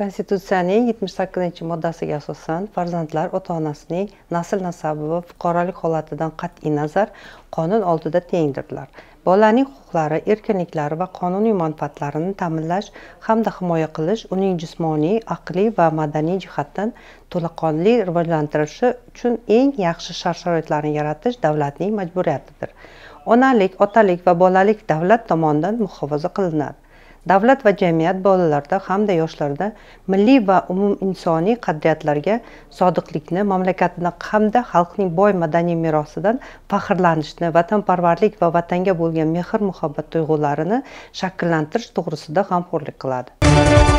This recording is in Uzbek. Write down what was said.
konstitutsiyaning yetmish sakkizinchi moddasiga asosan farzandlar ota onasining nasl nasabi va fuqarolik holatidan qat'iy nazar qonun oldida tengdirlar bolaning huquqlari erkinliklari va qonuniy manfaatlarini ta'minlash hamda himoya qilish uning jismoniy aqliy va madaniy jihatdan to'laqonli rivojlantirishi uchun eng yaxshi shart sharoitlarni yaratish davlatning majburiyatidir. Onalik otalik va bolalik davlat tomonidan muhofaza qilinadi. Davlat va jamiyat bolalarda hamda yoshlarda milliy va umuminsoniy qadriyatlarga sodiqlikni mamlakatni hamda xalqning boy madaniy merosidan faxrlanishni vatanparvarlik va vatanga bo'lgan mehr muhabbat tuyg'ularini shakllantirish to'g'risida g'amxo'rlik qiladi.